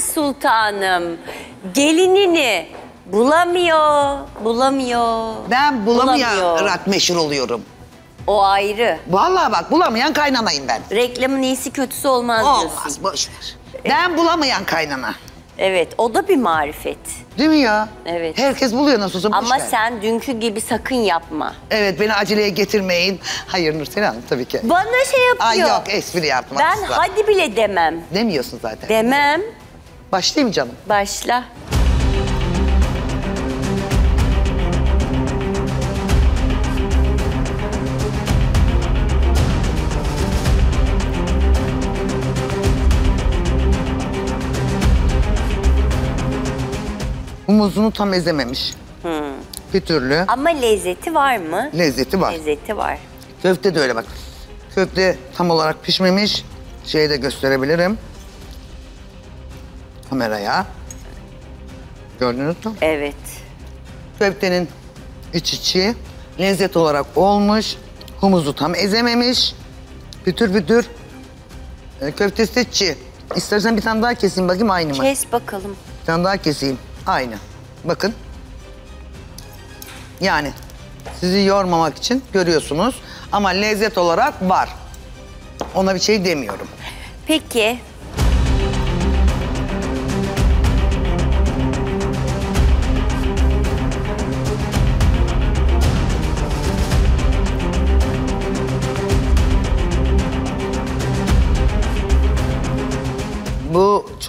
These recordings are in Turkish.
sultanım. Gelinini bulamıyor, bulamıyor. Ben Bulamıyor. bulamayarak meşhur oluyorum. O ayrı. Vallahi bak bulamayan kaynanayım ben. Reklamın iyisi kötüsü olmaz diyorsun. Olmaz boş ver. Ben bulamayan kaynana. Evet, o da bir marifet. Değil mi ya? Evet. Herkes buluyor nasıl olsa Ama sen dünkü gibi sakın yapma. Evet beni aceleye getirmeyin. Hayır Nursel Hanım tabii ki. Bana şey yapıyor. Ay yok espri yaptım Ben asla. hadi bile demem. Demiyorsun zaten. Demem. Başlayayım canım. Başla. Humuzunu tam ezememiş. Bir türlü Ama lezzeti var mı? lezzeti var. Lezzeti var. Köfte de öyle bak. Köfte tam olarak pişmemiş. Şeyi de gösterebilirim. Kameraya. Gördünüz mü? Evet. Köftenin iç içi lezzet olarak olmuş. Humuzu tam ezememiş. Pütür pütür. E, köftesi de çiğ. İstersen bir tane daha keseyim bakayım aynı mı? Kes bakalım. Bir tane daha keseyim. Aynı. Bakın. Yani sizi yormamak için görüyorsunuz. Ama lezzet olarak var. Ona bir şey demiyorum. Peki.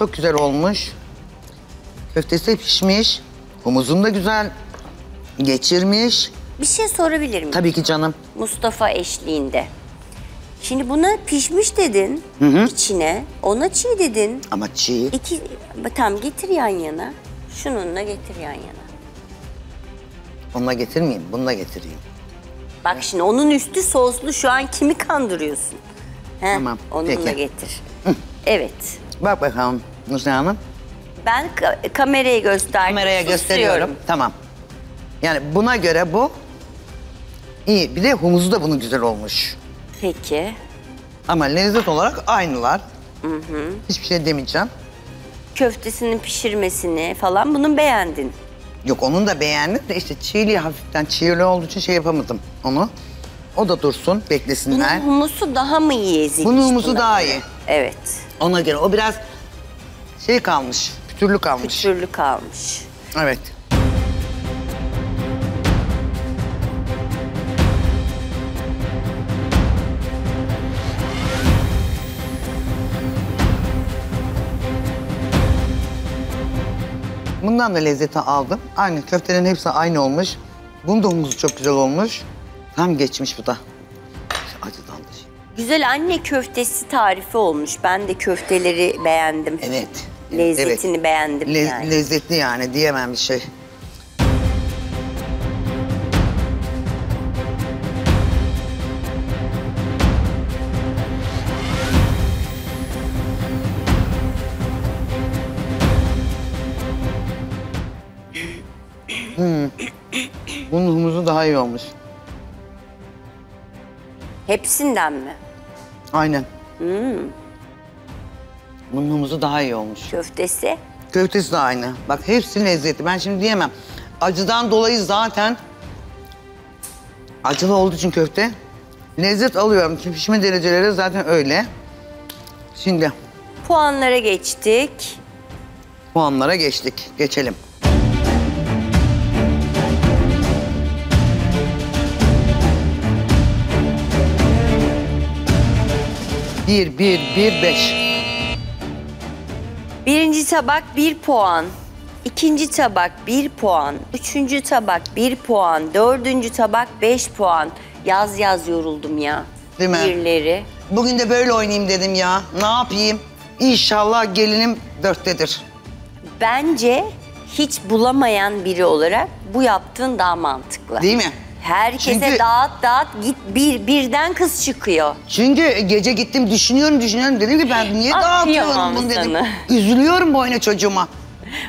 Çok güzel olmuş. Köftesi pişmiş. Humuzun da güzel. Geçirmiş. Bir şey sorabilir miyim? Tabii ki canım. Mustafa eşliğinde. Şimdi buna pişmiş dedin içine. Ona çiğ dedin. Ama çiğ. İki, tamam getir yan yana. Şununla getir yan yana. Onunla getirmeyeyim, bununla getireyim. Bak şimdi onun üstü soslu şu an kimi kandırıyorsun? He, Tamam, Onunla peki. getir. Evet. Bak bakalım Nursel Hanım. Ben ka- kamerayı göster. Kameraya susuyorum. gösteriyorum. Tamam. Yani buna göre bu iyi. Bir de humuzu da bunun güzel olmuş. Peki. Ama lezzet olarak aynılar. Hiçbir şey demeyeceğim. Köftesinin pişirmesini falan bunun beğendin. Yok onun da beğendim de işte çiğli hafiften çiğli olduğu için şey yapamadım onu. O da dursun, Bunun beklesinler. humusu daha mı iyi ezilmiş? Bunun humusu daha iyi. Evet. Ona göre o biraz şey kalmış, pütürlü kalmış. Pütürlü kalmış. Evet. Bundan da lezzeti aldım. Aynı köftelerin hepsi aynı olmuş. Bunun da humusu çok güzel olmuş. Tam geçmiş bu da. Acıdan da şey. Güzel anne köftesi tarifi olmuş. Ben de köfteleri beğendim. Evet. Lezzetini evet. beğendim Le- yani. Lezzetli yani diyemem bir şey. Hmm. Bunun daha iyi olmuş. Hepsinden mi? Aynen. Bunun daha iyi olmuş. Köftesi. Köftesi de aynı. Bak hepsi lezzetli. Ben şimdi diyemem. Acıdan dolayı zaten acılı olduğu için köfte lezzet alıyorum. Pişme dereceleri zaten öyle. Şimdi Puanlara geçtik. puanlara geçtik. Geçelim. Bir, bir, bir, beş. Birinci tabak bir puan. İkinci tabak bir puan. Üçüncü tabak bir puan. Dördüncü tabak beş puan. Yaz yaz yoruldum ya. Değil mi? Birleri. Bugün de böyle oynayayım dedim ya. Ne yapayım? İnşallah gelinim dörttedir. Bence hiç bulamayan biri olarak bu yaptığın daha mantıklı. Değil mi? Herkese Çünkü- dağıt dağıt git bir birden kız çıkıyor. Çünkü gece gittim düşünüyorum düşünüyorum. Dedim ki ben niye Ah, dağıtıyorum kıyamam bunu dedim. sana. Üzülüyorum boyuna çocuğuma.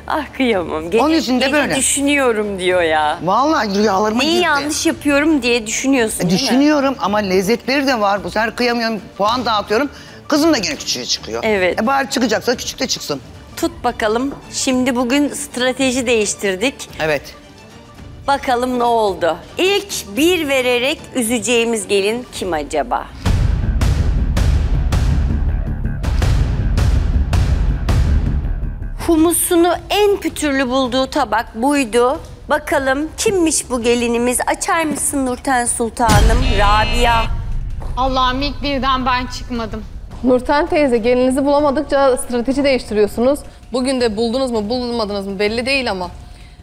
Ah kıyamam. Gece, Onun için de gece böyle. düşünüyorum diyor ya. Vallahi rüyalarıma Neyi girdi. yanlış yapıyorum diye düşünüyorsun değil mi? Düşünüyorum ama lezzetleri de var. Bu sefer kıyamıyorum, puan dağıtıyorum. Kızım da gene küçüğe çıkıyor. Evet. E bari çıkacaksa küçük de çıksın. tut bakalım. Şimdi bugün strateji değiştirdik. Evet. Bakalım ne oldu? İlk bir vererek üzeceğimiz gelin kim acaba? Humusunu en pütürlü bulduğu tabak buydu. Bakalım kimmiş bu gelinimiz? Açar mısın Nurten Sultanım? Rabia. Allah'ım ilk birden ben çıkmadım. Nurten teyze gelinizi bulamadıkça strateji değiştiriyorsunuz. Bugün de buldunuz mu bulmadınız mı belli değil ama.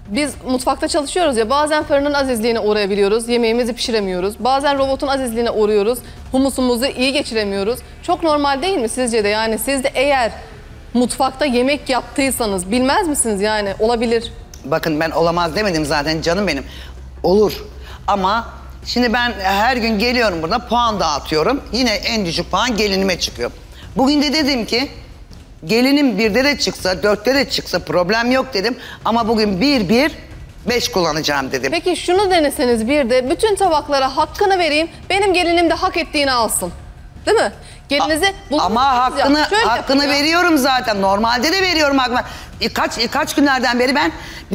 Biz mutfakta çalışıyoruz ya bazen fırının azizliğine uğrayabiliyoruz. Yemeğimizi pişiremiyoruz. Bazen robotun azizliğine uğruyoruz. Humusumuzu iyi geçiremiyoruz. Çok normal değil mi sizce de? Yani siz de eğer mutfakta yemek yaptıysanız bilmez misiniz yani? Olabilir. Bakın ben olamaz demedim zaten canım benim. Olur. Ama şimdi ben her gün geliyorum burada puan dağıtıyorum. Yine en düşük puan gelinime çıkıyor. Bugün de dedim ki gelinim birde de çıksa, dörtte de çıksa problem yok dedim. Ama bugün bir, bir, beş kullanacağım dedim. Peki şunu deneseniz bir de bütün tabaklara hakkını vereyim. Benim gelinim de hak ettiğini alsın. Değil mi? Gelinizi bulun. Ama hakkını hakkını veriyorum zaten. Normalde de veriyorum hakkını. E, Kaç e, kaç günlerden beri ben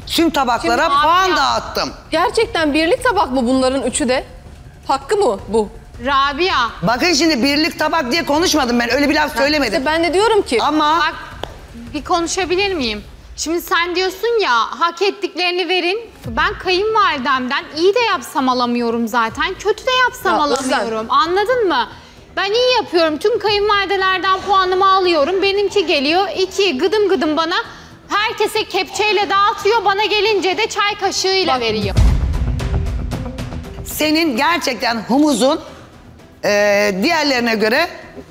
tüm tabaklara Şimdi puan abi- dağıttım. Gerçekten birlik tabak mı bunların üçü de? Hakkı mı bu? Rabia Bakın şimdi birlik tabak diye konuşmadım ben. Öyle bir laf söylemedim. İşte ben de diyorum ki Ama bak bir konuşabilir miyim? Şimdi sen diyorsun ya hak ettiklerini verin. Ben kayınvalidemden iyi de yapsam alamıyorum zaten. Kötü de yapsam Ya, alamıyorum. Anladın mı? Ben iyi yapıyorum. Tüm kayınvalidelerden puanımı alıyorum. Benimki geliyor. iki gıdım gıdım bana herkese kepçeyle dağıtıyor. Bana gelince de çay kaşığıyla veriyor. senin gerçekten humuzun e, diğerlerine göre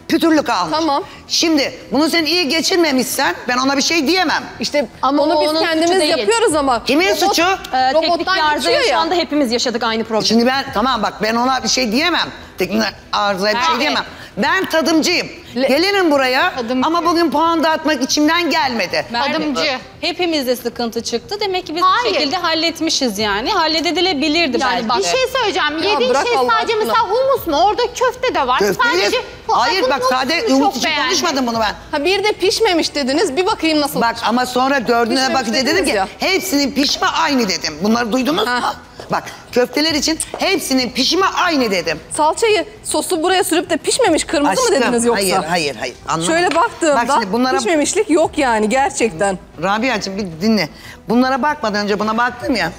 pütürlük almış. Tamam. Şimdi bunu sen iyi geçirmemişsen ben ona bir şey diyemem. işte Ama onu o biz onun suçu kendimiz değil. yapıyoruz ama. Kimin suçu? Ee, teknik robottan arızayı geçiyor şu ya. anda hepimiz yaşadık aynı problemi. Şimdi ben tamam bak ben ona bir şey diyemem. Teknik arızaya bir şey Evet. diyemem. Ben tadımcıyım. Le- Gelinim buraya Tadımcı. ama bugün puan dağıtmak içimden gelmedi. Adımcı. Hepimizde sıkıntı çıktı. Demek ki biz Hayır. bir şekilde halletmişiz yani. Halledilebilirdi Yani belki bak bir şey söyleyeceğim. Yediğin bırak şey Allah sadece aşkına. mesela humus mu? Orada köfte de var. Köfteyi- Sadece Hayır bak sade humusunu yumurt çok için beğendim. konuşmadım bunu ben. Ha bir de pişmemiş dediniz. Bir bakayım nasıl. Bak ama sonra dördüne Pişmemiş bakınca dedim dediniz ki ya. hepsinin pişme aynı dedim. Bunları duydunuz Ha. mu? Bak köfteler için hepsinin pişme aynı dedim. Salçayı sosu buraya sürüp de pişmemiş kırmızı mı Aşkım, dediniz yoksa? Hayır hayır hayır. Anlamadım. Şöyle baktığımda Bak şimdi bunlara pişmemişlik yok yani gerçekten. Rabia'cığım bir dinle. Bunlara bakmadan önce buna baktım ya.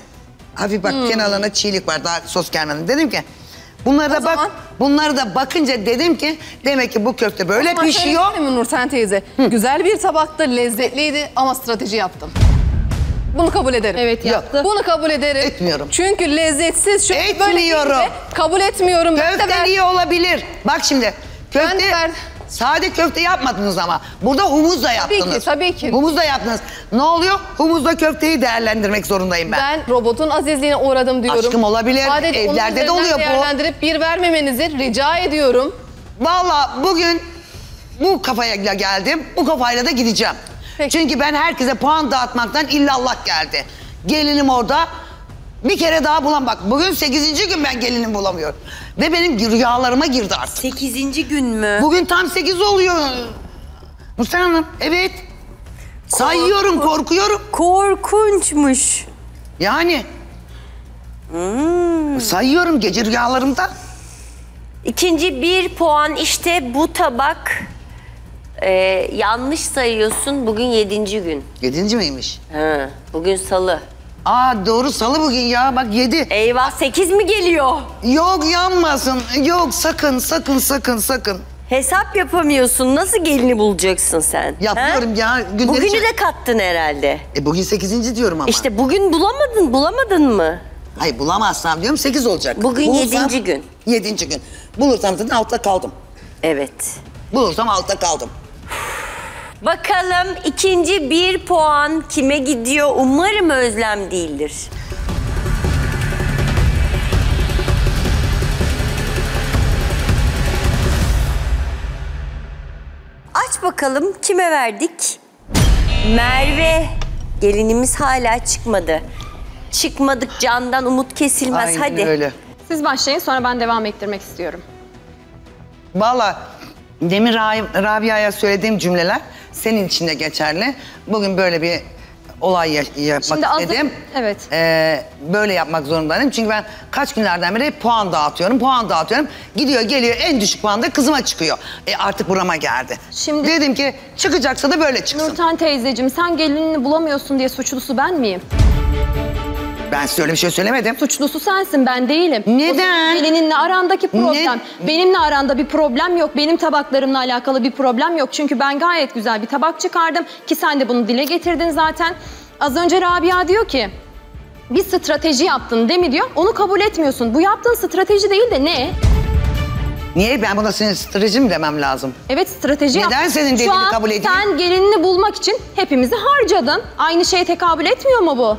Hafif bak Hmm. kenarlarına çiğlik var daha sos gelmeden. Dedim ki bunlara da bak. zaman- Bunları da bakınca dedim ki demek ki bu köfte böyle Ama pişiyor. söyleyeyim mi Nurten teyze? Güzel bir tabaktı, lezzetliydi ama strateji yaptım. Bunu kabul ederim. Evet Yok. yaptı. Bunu kabul ederim. Etmiyorum. Çünkü lezzetsiz böyle Etmiyorum. deyince kabul etmiyorum. Ben de Köfte ver- iyi olabilir. Bak şimdi Ben köfte ver- sade köfte yapmadınız ama. Burada humus da yaptınız. ki, tabii ki. Humus da yaptınız. Ne oluyor? Humusla köfteyi değerlendirmek zorundayım ben. Ben robotun azizliğine uğradım diyorum. Aşkım olabilir. Sadece Evlerde de oluyor bu. değerlendirip bir vermemenizi rica ediyorum. Vallahi bugün bu kafaya geldim. Bu kafayla da gideceğim. Peki. Çünkü ben herkese puan dağıtmaktan illallah geldi. Gelinim orada bir kere daha bulam bak. Bugün 8. gün ben gelinim bulamıyorum. Ve benim rüyalarıma girdi artık. Sekizinci gün mü? Bugün tam 8 oluyor. Mustafa Hanım evet. Sayıyorum korkuyorum. Korkunçmuş. Yani. Hmm. Sayıyorum gece rüyalarımda. İkinci bir puan işte bu tabak. Ee, yanlış sayıyorsun. Bugün yedinci gün. Yedinci miymiş? Ha, bugün salı. Aa doğru salı bugün ya bak yedi. Eyvah sekiz mi geliyor? Yok yanmasın. Yok sakın sakın sakın sakın. Hesap yapamıyorsun. Nasıl gelini bulacaksın sen? Yapıyorum Ha? ya. Günleri Bugünü de kattın herhalde. E bugün sekizinci diyorum ama. İşte bugün bulamadın, bulamadın mı? Hayır bulamazsam diyorum sekiz olacak. Bugün yedinci gün. Yedinci gün. Bulursam zaten altta kaldım. Evet. Bulursam altta kaldım. Bakalım ikinci bir puan kime gidiyor? Umarım Özlem değildir. Aç bakalım kime verdik? Merve. Gelinimiz hala çıkmadı. Çıkmadık candan umut kesilmez. Aynen Hadi. öyle. Siz başlayın sonra ben devam ettirmek istiyorum. Valla demin Ra- Rabia'ya söylediğim cümleler senin için de geçerli. Bugün böyle bir olay ya- yapmak Şimdi az- istedim. evet. Ee, böyle yapmak zorundayım. Çünkü ben kaç günlerden beri hep puan dağıtıyorum, puan dağıtıyorum. Gidiyor geliyor en düşük puan da kızıma çıkıyor. E artık burama geldi. Şimdi- Dedim ki çıkacaksa da böyle çıksın. Nurten teyzeciğim sen gelinini bulamıyorsun diye suçlusu ben miyim? Ben size öyle bir şey söylemedim. Suçlusu sensin ben değilim. Neden? O senin Gelininle arandaki problem. Ne- Benimle aranda bir problem yok. Benim tabaklarımla alakalı bir problem yok. Çünkü ben gayet güzel bir tabak çıkardım. Ki sen de bunu dile getirdin zaten. Az önce Rabia diyor ki bir strateji yaptın değil mi diyor. Onu kabul etmiyorsun. Bu yaptığın strateji değil de ne? Niye? Ben buna senin strateji mi demem lazım? Evet strateji Neden yaptın. senin dediğini Şu an kabul edeyim? sen gelinini bulmak için hepimizi harcadın. Aynı şeye tekabül etmiyor mu bu?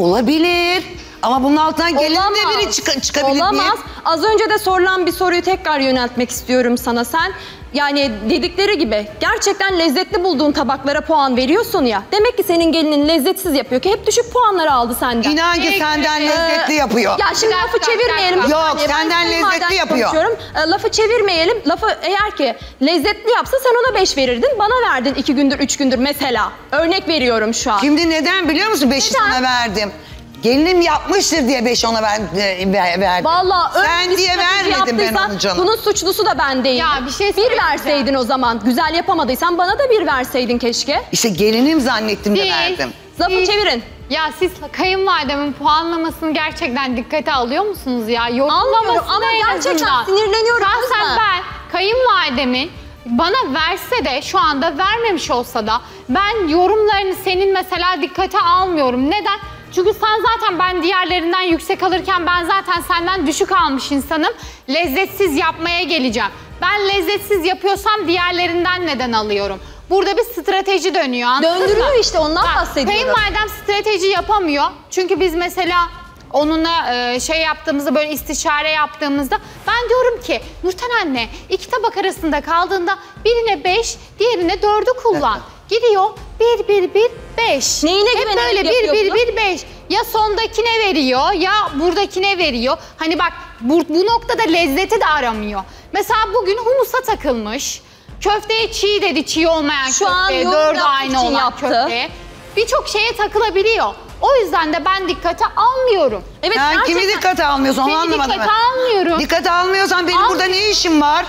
Olabilir. Ama bunun altından gelin de biri çıka- çıkabilir Olamaz. diye. Az önce de sorulan bir soruyu tekrar yöneltmek istiyorum sana. Sen yani dedikleri gibi gerçekten lezzetli bulduğun tabaklara puan veriyorsun ya. Demek ki senin gelinin lezzetsiz yapıyor ki hep düşük puanları aldı senden. İnan ki senden lezzetli yapıyor. Ya şimdi lafı çevirmeyelim. bir saniye. Yok, Ben senden kayınvaliden lezzetli yapıyor. konuşuyorum. E, lafı çevirmeyelim. Lafı eğer ki lezzetli yapsa sen ona 5 verirdin. Bana verdin 2 gündür 3 gündür mesela. Örnek veriyorum şu an. Şimdi neden biliyor musun beşi Neden? sana verdim? Gelinim yapmıştır diye beş ona ver, e, ver- verdim. Vallahi öyle Sen bir diye strateji vermedim ben yaptıysan onu canım. Bunun suçlusu da ben değilim. Ya bir şey Bir söyleyeceğim. verseydin o zaman. Güzel yapamadıysan bana da bir verseydin keşke. İşte gelinim zannettim de verdim. Lafı siz- çevirin. Ya siz kayınvalidemin puanlamasını gerçekten dikkate alıyor musunuz ya? Yorumlamasını Almıyorum ama en gerçekten azından. sinirleniyorum Şahsen kızma. ben kayınvalidemin bana verse de şu anda vermemiş olsa da ben yorumlarını senin mesela dikkate almıyorum. Neden? Çünkü sen zaten ben diğerlerinden yüksek alırken ben zaten senden düşük almış insanım. Lezzetsiz yapmaya geleceğim. Ben lezzetsiz yapıyorsam diğerlerinden neden alıyorum? Burada bir strateji dönüyor anladın mı? Döndürüyor işte ondan Bak, bahsediyorum. Kayınvalidem strateji yapamıyor. Çünkü biz mesela onunla e, şey yaptığımızda böyle istişare yaptığımızda ben diyorum ki Nurten anne iki tabak arasında kaldığında birine beş diğerine dördü kullan. Gidiyor bir bir bir beş. Neyine Hep güvenerek böyle bir yapıyor bir bunu? bir beş. Ya sondakine veriyor ya buradakine veriyor. Hani bak bu, bu noktada lezzeti de aramıyor. Mesela bugün humusa takılmış. Köfteye çiğ dedi çiğ olmayan Şu an köfteye. yorum Dördü yapmak aynı için olan yaptı. köfteye. Birçok şeye takılabiliyor. O yüzden de ben dikkate almıyorum. Evet Sen kimi gerçekten. dikkate almıyorsun onu Seni anlamadım dikkate ben. almıyorum. Dikkate almıyorsan benim Al- burada ne işim var?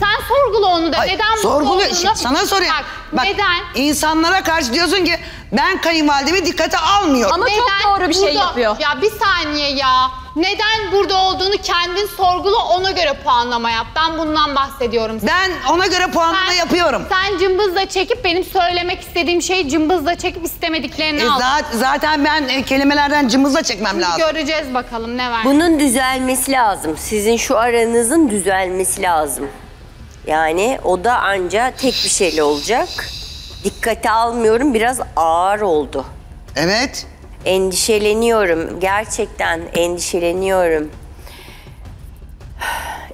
Sen sorgula onu da. Ay, neden sorguluyor. olduğunu- Şimdi sana soruyorum. Bak, Bak, neden? insanlara karşı diyorsun ki ben kayınvalidemi dikkate almıyorum. Ama çok Neden doğru bir şey burada- yapıyor. Ya bir saniye ya. Neden burada olduğunu kendin sorgula ona göre puanlama yap. Ben bundan bahsediyorum. Ben ona göre puanlama Sen- yapıyorum. Sen cımbızla çekip benim söylemek istediğim şeyi cımbızla çekip istemediklerini E, al. za- zaten ben e, kelimelerden cımbızla çekmem lazım. Göreceğiz bakalım ne var. Bunun düzelmesi lazım. Sizin şu aranızın düzelmesi lazım. Yani o da anca tek bir şeyle olacak. Dikkate almıyorum biraz ağır oldu. Evet. Endişeleniyorum. Gerçekten endişeleniyorum.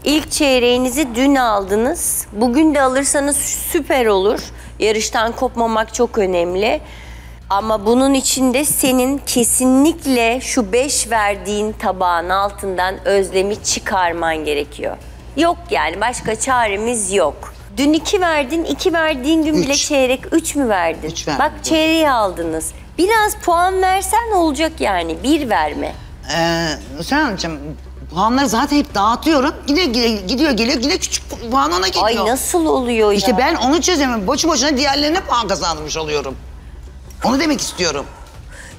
İlk çeyreğinizi dün aldınız. Bugün de alırsanız süper olur. Yarıştan kopmamak çok önemli. Ama bunun için de senin kesinlikle şu beş verdiğin tabağın altından özlemi çıkarman gerekiyor. Yok yani başka çaremiz yok. Dün iki verdin, iki verdiğin gün bile Üç. çeyrek üç mü verdin? Üç verdim, Bak çeyreği aldınız. Biraz puan versen olacak yani. Bir verme. Ee, Hüseyin'cim puanları zaten hep dağıtıyorum. Yine gidiyor, gidiyor geliyor yine küçük puan ona gidiyor. Ay nasıl oluyor ya? İşte ben onu çözemem. Boşu boşuna diğerlerine puan kazandırmış oluyorum. Onu demek istiyorum.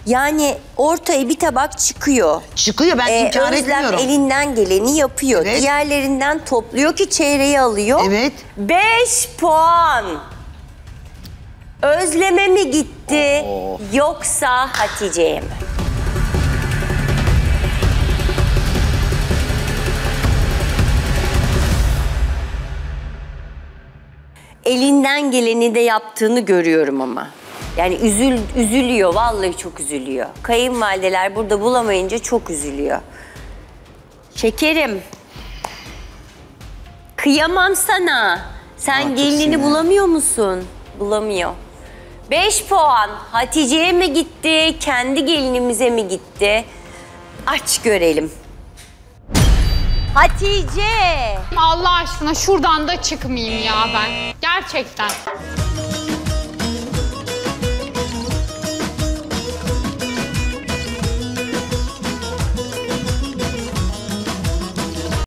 Yani ortaya bir tabak çıkıyor. Çıkıyor ben Ee, inkar Özlem etmiyorum. elinden geleni yapıyor. Evet. Diğerlerinden topluyor ki çeyreği alıyor. Evet. 5 puan. Özleme mi gitti yoksa Hatice'ye mi? Elinden geleni de yaptığını görüyorum ama. Yani üzül, üzülüyor, vallahi çok üzülüyor. Kayınvalideler burada bulamayınca çok üzülüyor. Şekerim, kıyamam sana. Sen gelinini bulamıyor musun? Bulamıyor. 5 puan Hatice'ye mi gitti, kendi gelinimize mi gitti? Aç görelim. Hatice. Allah aşkına şuradan da çıkmayayım ya ben. Gerçekten.